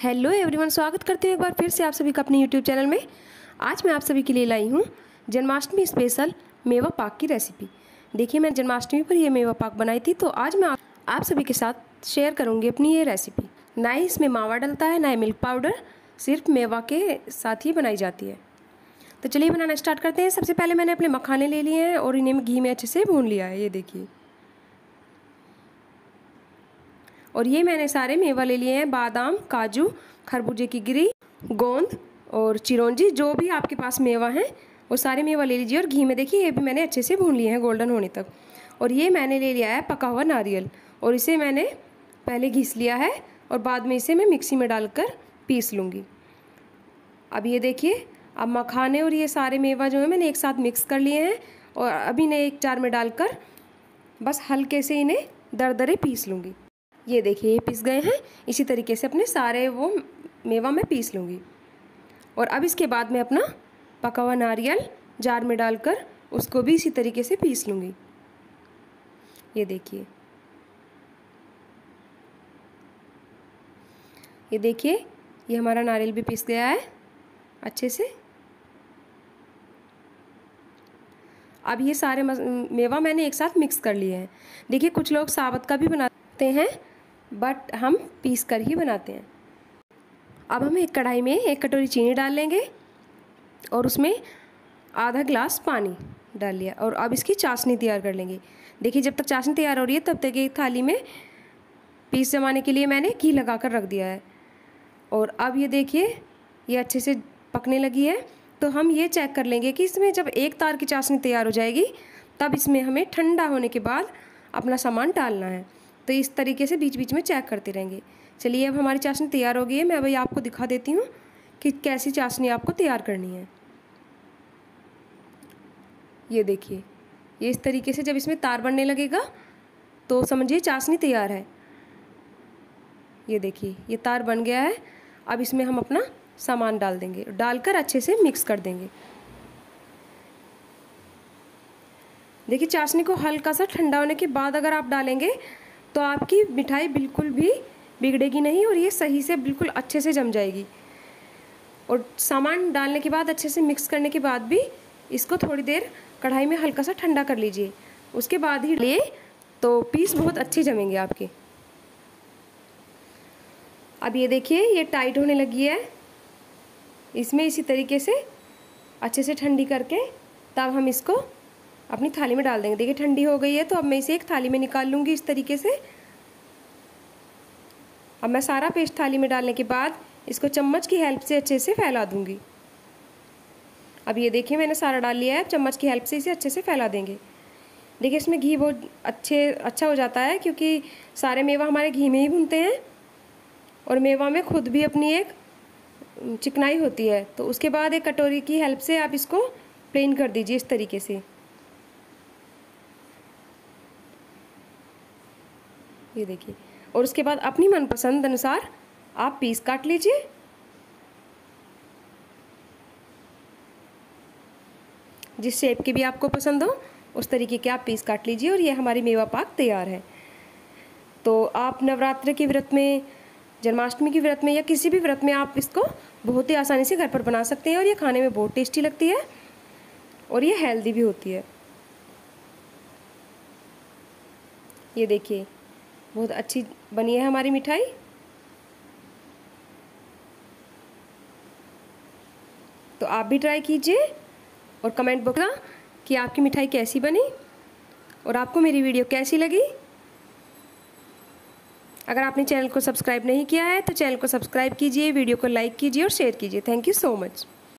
Hello everyone, स्वागत करते हैं एक बार फिर से आप सभी का अपने यूट्यूब चैनल में। आज मैं आप सभी के लिए लाई हूँ जन्माष्टमी स्पेशल मेवा पाक की रेसिपी। देखिए मैं जन्माष्टमी पर यह मेवा पाक बनाई थी तो आज मैं आप सभी के साथ शेयर करूँगी अपनी ये रेसिपी। ना ही इसमें मावा डलता है, ना ही मिल्क पाउडर, सिर्फ़ मेवा के साथ ही बनाई जाती है। तो चलिए बनाना स्टार्ट करते हैं। सबसे पहले मैंने अपने मखाने ले लिए हैं और इन्हें घी में अच्छे से भून लिया है, ये देखिए। और ये मैंने सारे मेवा ले लिए हैं, बादाम, काजू, खरबूजे की गिरी, गोंद और चिरौंजी, जो भी आपके पास मेवा हैं, वो सारे मेवा ले लीजिए। और घी में देखिए, ये भी मैंने अच्छे से भून लिए हैं गोल्डन होने तक। और ये मैंने ले लिया है पका हुआ नारियल। और इसे मैंने पहले घिस लिया है और बाद में इसे मैं मिक्सी में डालकर पीस लूँगी। अब ये देखिए, अब मखाने और ये सारे मेवा जो है, मैंने एक साथ मिक्स कर लिए हैं और अभी इन्हें एक जार में डालकर बस हल्के से इन्हें दर दरदरे पीस लूँगी। ये देखिए, ये पीस गए हैं। इसी तरीके से अपने सारे वो मेवा मैं पीस लूँगी। और अब इसके बाद मैं अपना पका हुआ नारियल जार में डालकर उसको भी इसी तरीके से पीस लूँगी। ये देखिए। ये देखिए, ये हमारा नारियल भी पीस गया है अच्छे से। अब ये सारे मेवा मैंने एक साथ मिक्स कर लिए हैं। देखिए, कुछ लोग साबत का भी बनाते हैं। बट हम पीस कर ही बनाते हैं। अब हम एक कढ़ाई में एक कटोरी चीनी डाल लेंगे और उसमें आधा ग्लास पानी डाल लिया और अब इसकी चाशनी तैयार कर लेंगे। देखिए, जब तक चाशनी तैयार हो रही है, तब तक एक थाली में पीस जमाने के लिए मैंने घी लगा कर रख दिया है। और अब ये देखिए, ये अच्छे से पकने लगी है। तो हम ये चेक कर लेंगे कि इसमें जब एक तार की चाशनी तैयार हो जाएगी, तब इसमें हमें ठंडा होने के बाद अपना सामान डालना है। तो इस तरीके से बीच बीच में चेक करते रहेंगे। चलिए अब हमारी चाशनी तैयार हो गई है, मैं अभी आपको दिखा देती हूँ कि कैसी चाशनी आपको तैयार करनी है। ये देखिए, ये इस तरीके से जब इसमें तार बनने लगेगा तो समझिए चाशनी तैयार है। ये देखिए, ये तार बन गया है, अब इसमें हम अपना सामान डाल देंगे, डालकर अच्छे से मिक्स कर देंगे। देखिए, चाशनी को हल्का सा ठंडा होने के बाद अगर आप डालेंगे तो आपकी मिठाई बिल्कुल भी बिगड़ेगी नहीं और ये सही से बिल्कुल अच्छे से जम जाएगी। और सामान डालने के बाद, अच्छे से मिक्स करने के बाद भी इसको थोड़ी देर कढ़ाई में हल्का सा ठंडा कर लीजिए। उसके बाद ही ले तो पीस बहुत अच्छे जमेंगे आपके। अब ये देखिए, ये टाइट होने लगी है। इसमें इसी तरीके से अच्छे से ठंडी करके तब हम इसको अपनी थाली में डाल देंगे। देखिए, ठंडी हो गई है तो अब मैं इसे एक थाली में निकाल लूँगी इस तरीके से। अब मैं सारा पेस्ट थाली में डालने के बाद इसको चम्मच की हेल्प से अच्छे से फैला दूँगी। अब ये देखिए, मैंने सारा डाल लिया है चम्मच की हेल्प से इसे अच्छे से फैला देंगे। देखिए, इसमें घी बहुत अच्छे अच्छा हो जाता है, क्योंकि सारे मेवा हमारे घी में ही भुनते हैं, और मेवा में खुद भी अपनी एक चिकनाई होती है। तो उसके बाद एक कटोरी की हेल्प से आप इसको प्लेन कर दीजिए इस तरीके से। ये देखिए। और उसके बाद अपनी मनपसंद अनुसार आप पीस काट लीजिए। जिस शेप की भी आपको पसंद हो, उस तरीके के आप पीस काट लीजिए और ये हमारी मेवा पाक तैयार है। तो आप नवरात्र के व्रत में, जन्माष्टमी के व्रत में या किसी भी व्रत में आप इसको बहुत ही आसानी से घर पर बना सकते हैं और ये खाने में बहुत टेस्टी लगती है और ये हेल्दी भी होती है। ये देखिए बहुत अच्छी बनी है हमारी मिठाई। तो आप भी ट्राई कीजिए और कमेंट बॉक्स कि आपकी मिठाई कैसी बनी और आपको मेरी वीडियो कैसी लगी। अगर आपने चैनल को सब्सक्राइब नहीं किया है तो चैनल को सब्सक्राइब कीजिए वीडियो को लाइक कीजिए और शेयर कीजिए। Thank you so much